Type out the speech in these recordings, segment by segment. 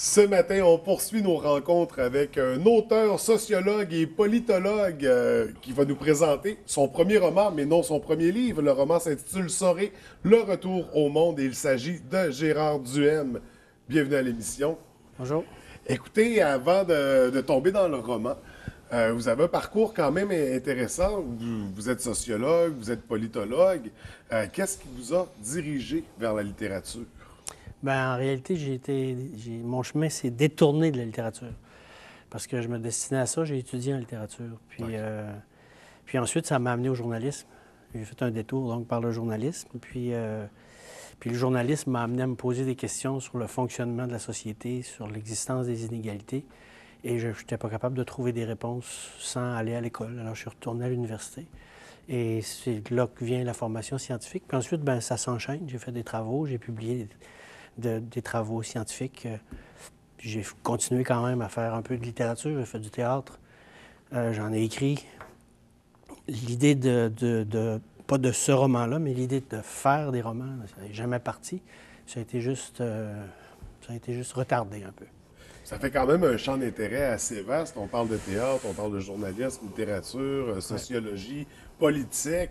Ce matin, on poursuit nos rencontres avec un auteur, sociologue et politologue euh, qui va nous présenter son premier roman, mais non son premier livre. Le roman s'intitule Soré, le retour au monde et il s'agit de Gérard Duhem. Bienvenue à l'émission. Bonjour. Écoutez, avant de, tomber dans le roman, euh, vous avez un parcours quand même intéressant. Vous, êtes sociologue, vous êtes politologue. Euh, qu'est-ce qui vous a dirigé vers la littérature? Ben, en réalité, j'ai été, mon chemin s'est détourné de la littérature. Parce que je me destinais à ça, j'ai étudié en littérature. Puis, euh, puis ensuite, ça m'a amené au journalisme. J'ai fait un détour donc par le journalisme. Puis, euh, puis le journalisme m'a amené à me poser des questions sur le fonctionnement de la société, sur l'existence des inégalités. Et je n'étais pas capable de trouver des réponses sans aller à l'école. Alors je suis retourné à l'université. Et c'est là que vient la formation scientifique. Puis ensuite, ben, ça s'enchaîne. J'ai fait des travaux, j'ai publié des travaux scientifiques. Euh, j'ai continué quand même à faire un peu de littérature, j'ai fait du théâtre. Euh, j'en ai écrit. L'idée de, pas de ce roman-là, mais l'idée de faire des romans, ça n'est jamais parti. Ça a été juste, euh, ça a été juste retardé un peu. Ça fait quand même un champ d'intérêt assez vaste. On parle de théâtre, on parle de journalisme, littérature, sociologie, politique.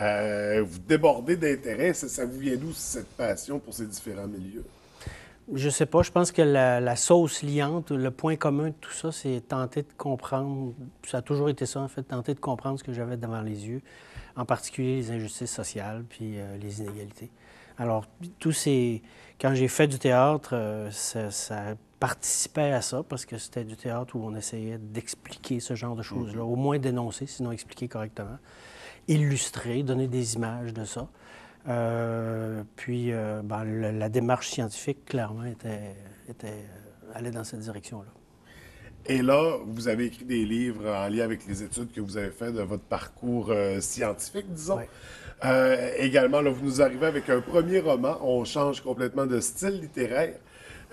Euh, vous débordez d'intérêt. Ça, vous vient d'où cette passion pour ces différents milieux? Je sais pas. Je pense que la, sauce liante, le point commun de tout ça, c'est tenter de comprendre. Ça a toujours été ça, en fait, tenter de comprendre ce que j'avais devant les yeux, en particulier les injustices sociales puis euh, les inégalités. Alors, tous ces. Quand j'ai fait du théâtre, euh, ça, ça, participait à ça parce que c'était du théâtre où on essayait d'expliquer ce genre de choses-là, mm-hmm. au moins dénoncer, sinon expliquer correctement illustrer, donner des images de ça. Euh, puis euh, ben, la démarche scientifique, clairement, était, était, euh, allait dans cette direction-là. Et là, vous avez écrit des livres en lien avec les études que vous avez faites de votre parcours scientifique, disons. également, là, vous nous arrivez avec un premier roman. On change complètement de style littéraire.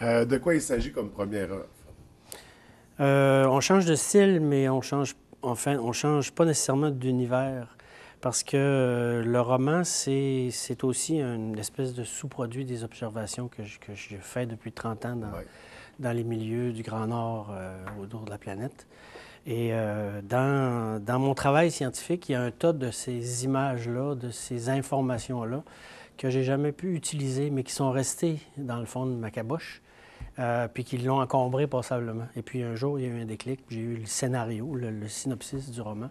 de quoi il s'agit comme première œuvre? on change de style, mais on change, enfin, on change pas nécessairement d'univers parce que euh, le roman, c'est aussi une espèce de sous-produit des observations que je, que fais depuis 30 ans dans, les milieux du Grand Nord euh, autour de la planète. Et euh, dans, dans, mon travail scientifique, il y a un tas de ces images-là, de ces informations-là, que j'ai jamais pu utiliser, mais qui sont restées dans le fond de ma caboche, puis qui l'ont encombré passablement. Et puis un jour, il y a eu un déclic, j'ai eu le scénario, le synopsis du roman.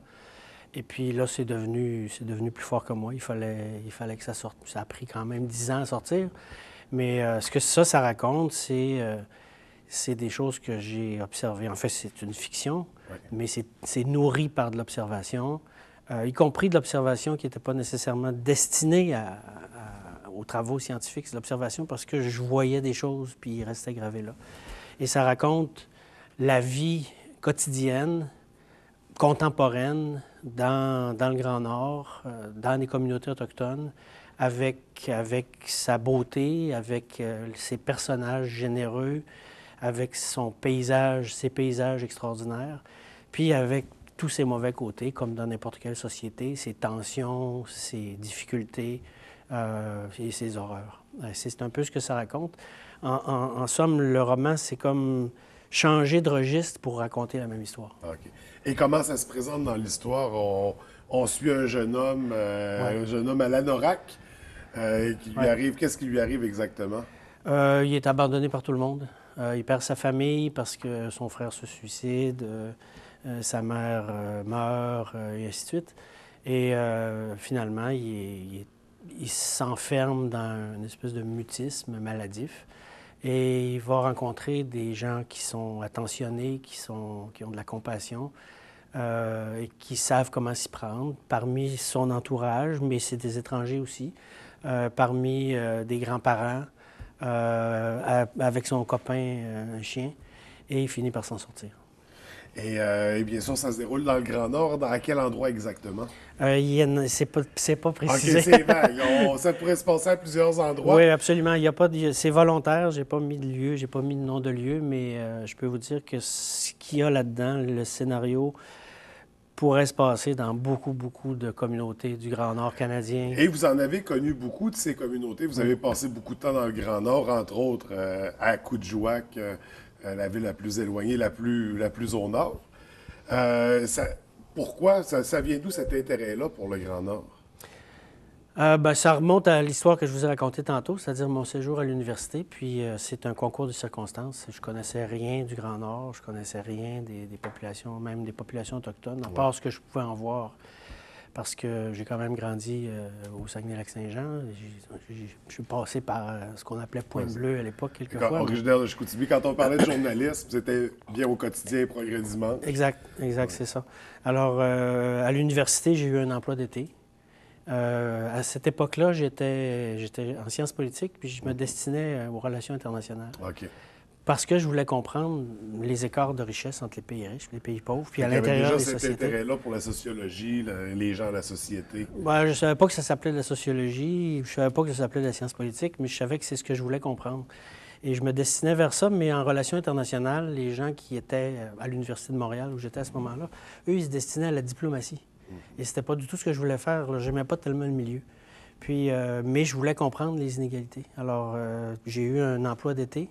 Et puis là, c'est devenu, c'est devenu plus fort que moi. Il fallait, il fallait que ça sorte. Ça a pris quand même dix ans à sortir. Mais euh, ce que ça, ça raconte, c'est, euh, c'est des choses que j'ai observées. En fait, c'est une fiction, mais c'est, nourri par de l'observation, euh, y compris de l'observation qui n'était pas nécessairement destinée aux travaux scientifiques. C'est l'observation parce que je voyais des choses, puis ils restaient gravés là. Et ça raconte la vie quotidienne, contemporaine, dans, dans, le Grand Nord, euh, dans les communautés autochtones, avec, avec sa beauté, avec euh, ses personnages généreux, avec son paysage, ses paysages extraordinaires, puis avec tous ses mauvais côtés, comme dans n'importe quelle société, ses tensions, ses difficultés euh, et ses horreurs. C'est un peu ce que ça raconte. En, en somme, le roman, c'est comme changer de registre pour raconter la même histoire. Et comment ça se présente dans l'histoire? On, suit un jeune homme, euh, un jeune homme à l'anorak. Euh, qui lui arrive. Qu'est-ce qui lui arrive exactement? Euh, il est abandonné par tout le monde. il perd sa famille parce que son frère se suicide, sa mère meurt, et ainsi de suite. Et finalement, il, il s'enferme dans une espèce de mutisme maladif. Et il va rencontrer des gens qui sont attentionnés, qui, sont, qui ont de la compassion euh, et qui savent comment s'y prendre parmi son entourage, mais c'est des étrangers aussi, euh, parmi euh, des grands-parents, avec son copain, un chien, et il finit par s'en sortir. Et, bien sûr, ça se déroule dans le Grand Nord. Dans quel endroit exactement? Euh, c'est pas, pas précisé. OK, c'est vague. ça pourrait se passer à plusieurs endroits. Oui, absolument. Il y a pas c'est volontaire. J'ai pas mis de lieu, j'ai pas mis de nom de lieu, mais euh, je peux vous dire que ce qu'il y a là-dedans, le scénario, pourrait se passer dans beaucoup, beaucoup de communautés du Grand Nord canadien. Et vous en avez connu beaucoup de ces communautés. Vous avez passé beaucoup de temps dans le Grand Nord, entre autres euh, à Coudjouac, euh, euh, la ville la plus éloignée, la plus, la plus au nord. Ça, pourquoi? Ça, ça vient d'où cet intérêt-là pour le Grand Nord? Euh, ben, ça remonte à l'histoire que je vous ai racontée tantôt, c'est-à-dire mon séjour à l'université. Puis euh, c'est un concours de circonstances. Je connaissais rien du Grand Nord, je connaissais rien des, populations, même des populations autochtones, à part ce que je pouvais en voir. Parce que j'ai quand même grandi euh, au Saguenay-Lac-Saint-Jean. Je suis passé par ce qu'on appelait Point Bleu à l'époque, quelquefois. Originaire de Chicoutimi, quand on parlait de journalisme, c'était bien au quotidien, Progrès Dimanche. Exact, exact, c'est ça. Alors, à l'université, j'ai eu un emploi d'été. Euh, à cette époque-là, j'étais, en sciences politiques, puis je me destinais euh, aux relations internationales. OK. Parce que je voulais comprendre les écarts de richesse entre les pays riches et les pays pauvres, puis à l'intérieur des sociétés. cet intérêt-là pour la sociologie, les gens, la société? Ben, je ne savais pas que ça s'appelait la sociologie, je ne savais pas que ça s'appelait la science politique, mais je savais que c'est ce que je voulais comprendre. Et je me destinais vers ça, mais en relations internationales, les gens qui étaient à l'Université de Montréal, où j'étais à ce moment-là, eux, ils se destinaient à la diplomatie. Et c'était pas du tout ce que je voulais faire. Je n'aimais pas tellement le milieu. Puis, euh, mais je voulais comprendre les inégalités. Alors, euh, j'ai eu un emploi d'été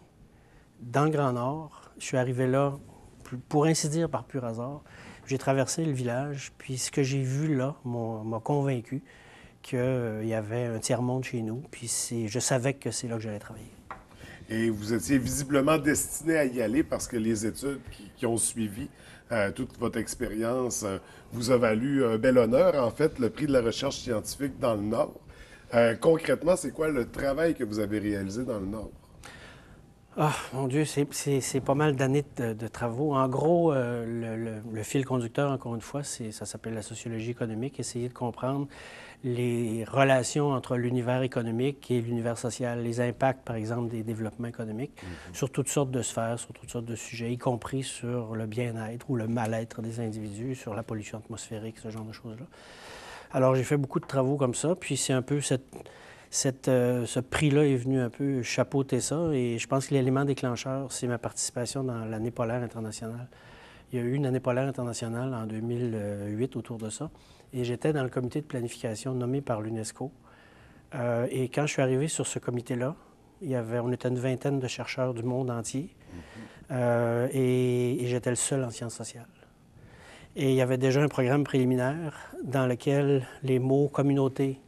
dans le Grand Nord. Je suis arrivé là, pour ainsi dire, par pur hasard. J'ai traversé le village, puis ce que j'ai vu là m'a convaincu qu'il y avait un tiers-monde chez nous, puis je savais que c'est là que j'allais travailler. Et vous étiez visiblement destiné à y aller parce que les études qui ont suivi euh, toute votre expérience euh, vous a valu un bel honneur, en fait, le prix de la recherche scientifique dans le Nord. Euh, concrètement, c'est quoi le travail que vous avez réalisé dans le Nord? Ah, mon Dieu, c'est pas mal d'années de, travaux. En gros, le, fil conducteur, encore une fois, ça s'appelle la sociologie économique, essayer de comprendre les relations entre l'univers économique et l'univers social, les impacts, par exemple, des développements économiques mhm. sur toutes sortes de sphères, sur toutes sortes de sujets, y compris sur le bien-être ou le mal-être des individus, sur la pollution atmosphérique, ce genre de choses-là. Alors, j'ai fait beaucoup de travaux comme ça, puis c'est un peu cette, euh, ce prix-là est venu un peu chapeauter ça, et je pense que l'élément déclencheur, c'est ma participation dans l'année polaire internationale. Il y a eu une année polaire internationale en 2008 autour de ça. Et j'étais dans le comité de planification nommé par l'UNESCO. Euh, et quand je suis arrivé sur ce comité-là, il y avait, on était une vingtaine de chercheurs du monde entier. Euh, et, j'étais le seul en sciences sociales. Et il y avait déjà un programme préliminaire dans lequel les mots communauté,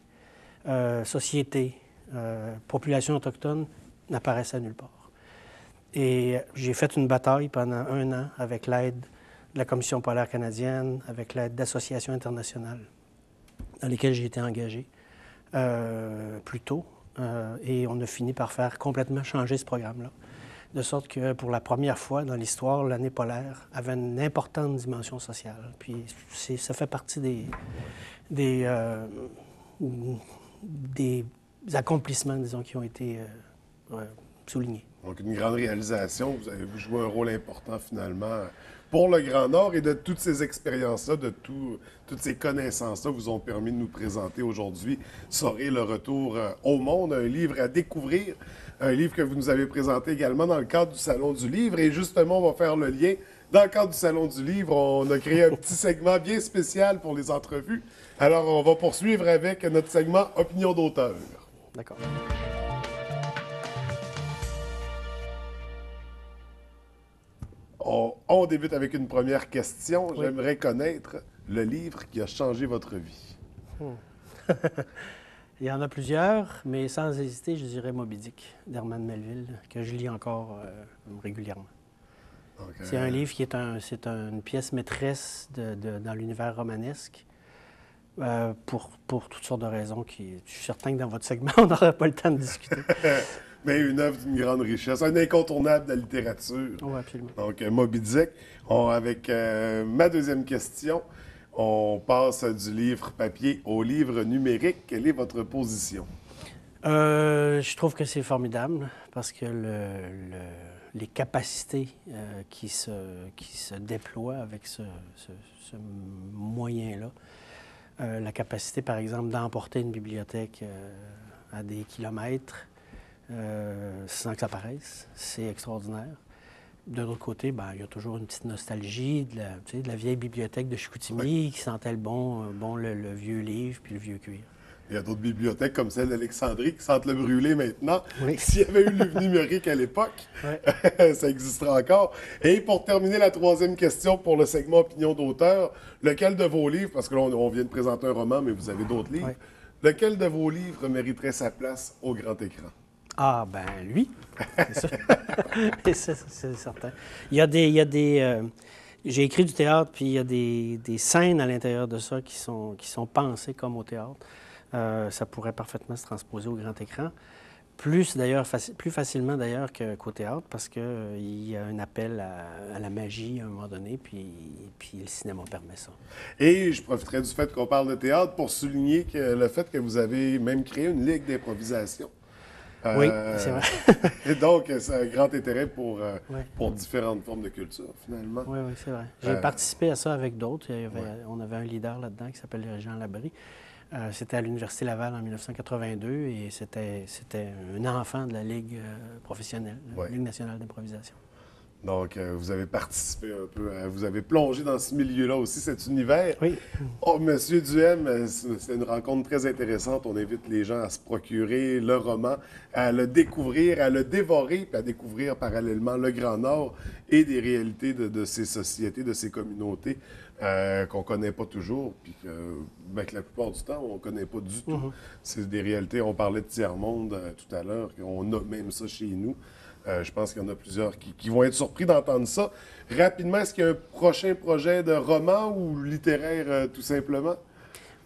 société, population autochtone n'apparaissaient nulle part. Et j'ai fait une bataille pendant un an avec l'aide la Commission polaire canadienne, avec l'aide d'associations internationales dans lesquelles j'ai été engagé euh, plus tôt. Euh, et on a fini par faire complètement changer ce programme-là. De sorte que pour la première fois dans l'histoire, l'année polaire avait une importante dimension sociale. Puis ça fait partie des, euh, des accomplissements, disons, qui ont été soulignés. Donc une grande réalisation. Vous avez joué un rôle important finalement pour le Grand Nord et de toutes ces expériences-là, de toutes ces connaissances-là vous ont permis de nous présenter aujourd'hui Soré le retour euh, au monde, un livre à découvrir, un livre que vous nous avez présenté également dans le cadre du Salon du Livre. Et justement, on va faire le lien. Dans le cadre du Salon du Livre, on a créé un petit segment bien spécial pour les entrevues. Alors, on va poursuivre avec notre segment Opinion d'auteur. D'accord. On, débute avec une première question. J'aimerais connaître le livre qui a changé votre vie. Hmm. Il y en a plusieurs, mais sans hésiter, je dirais Moby Dick d'Herman Melville, que je lis encore euh, régulièrement. C'est un livre qui est, un, c'est une pièce maîtresse dans l'univers romanesque. Euh, pour, pour toutes sortes de raisons qui, je suis certain que dans votre segment, on n'aura pas le temps de discuter. Mais une œuvre d'une grande richesse, un incontournable de la littérature. Oui, absolument. Donc, euh, Moby Dick. avec euh, ma deuxième question, on passe du livre papier au livre numérique. Quelle est votre position? Euh, je trouve que c'est formidable parce que les capacités qui, se, qui se déploient avec ce, ce moyen-là, la capacité, par exemple, d'emporter une bibliothèque à des kilomètres, euh, sans que ça paraisse. C'est extraordinaire. de l'autre côté, ben, il y a toujours une petite nostalgie de la, de vieille bibliothèque de Chicoutimi qui sentait le bon, euh, bon le, le vieux livre puis le vieux cuir. Il y a d'autres bibliothèques comme celle d'Alexandrie qui sentent le brûler maintenant. Oui. S'il y avait eu le numérique à l'époque, ça existera encore. Et pour terminer la troisième question pour le segment opinion d'auteur, lequel de vos livres, parce que là on, on vient de présenter un roman, mais vous avez d'autres livres, lequel de vos livres mériterait sa place au grand écran? Ah, ben lui, c'est certain. Il y a des... Il y a des euh, j'ai écrit du théâtre, puis il y a des, des scènes à l'intérieur de ça qui sont, qui sont pensées comme au théâtre. Euh, ça pourrait parfaitement se transposer au grand écran. Plus, d'ailleurs, faci- plus facilement d'ailleurs qu'au théâtre, parce qu'il y a un appel à, à la magie à un moment donné, puis, puis le cinéma permet ça. Et je profiterai du fait qu'on parle de théâtre pour souligner que le fait que vous avez même créé une ligue d'improvisation. Oui, Euh, c'est vrai. et donc, c'est un grand intérêt pour, euh, Ouais. pour différentes formes de culture, finalement. Oui, oui, c'est vrai. J'ai Euh, participé à ça avec d'autres. On avait un leader là-dedans qui s'appelle Jean Labrie. Euh, c'était à l'Université Laval en 1982 et c'était c'était un enfant de la Ligue euh, professionnelle, la Ouais. Ligue nationale d'improvisation. Donc, euh, vous avez participé un peu, euh, vous avez plongé dans ce milieu-là aussi, cet univers. Oui, Oh, Monsieur Duhem, c'est c'est une rencontre très intéressante. On invite les gens à se procurer le roman, à le découvrir, à le dévorer, puis à découvrir parallèlement le Grand Nord et des réalités de, de ces sociétés, de ces communautés euh, qu'on connaît pas toujours, puis que, ben, que la plupart du temps, on connaît pas du tout. C'est des réalités. On parlait de tiers-monde euh, tout à l'heure, on a même ça chez nous. Euh, je pense qu'il y en a plusieurs qui, qui vont être surpris d'entendre ça. Rapidement, est-ce qu'il y a un prochain projet de roman ou littéraire, euh, tout simplement?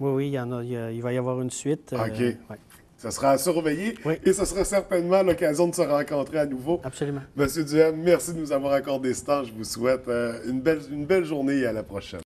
oui, oui, il, y en a, il, y a- il va y avoir une suite. OK. ouais, Ça sera à surveiller Oui. et ce sera certainement l'occasion de se rencontrer à nouveau. absolument. Monsieur Duhem, merci de nous avoir accordé ce temps. Je vous souhaite une, belle, une belle journée et à la prochaine.